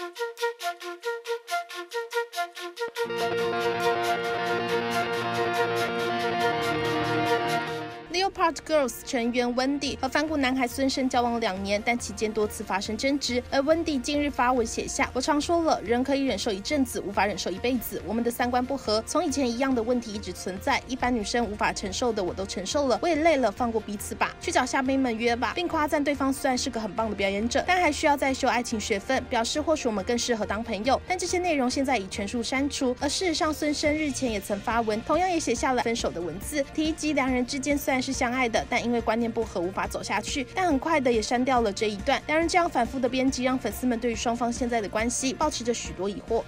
Thank you. Part Girls 成员 Wendy 和反骨男孩孙胜交往两年，但期间多次发生争执。而 Wendy 近日发文写下：“我常说了，人可以忍受一阵子，无法忍受一辈子。我们的三观不合，从以前一样的问题一直存在。一般女生无法承受的，我都承受了。我也累了，放过彼此吧，去找虾妹们约吧，并夸赞对方虽然是个很棒的表演者，但还需要再修爱情学分。表示或许我们更适合当朋友。但这些内容现在已全数删除。而事实上，孙生日前也曾发文，同样也写下了分手的文字，提及两人之间虽然是相爱的，但因为观念不合无法走下去。但很快的也删掉了这一段。两人这样反复的编辑，让粉丝们对于双方现在的关系保持着许多疑惑。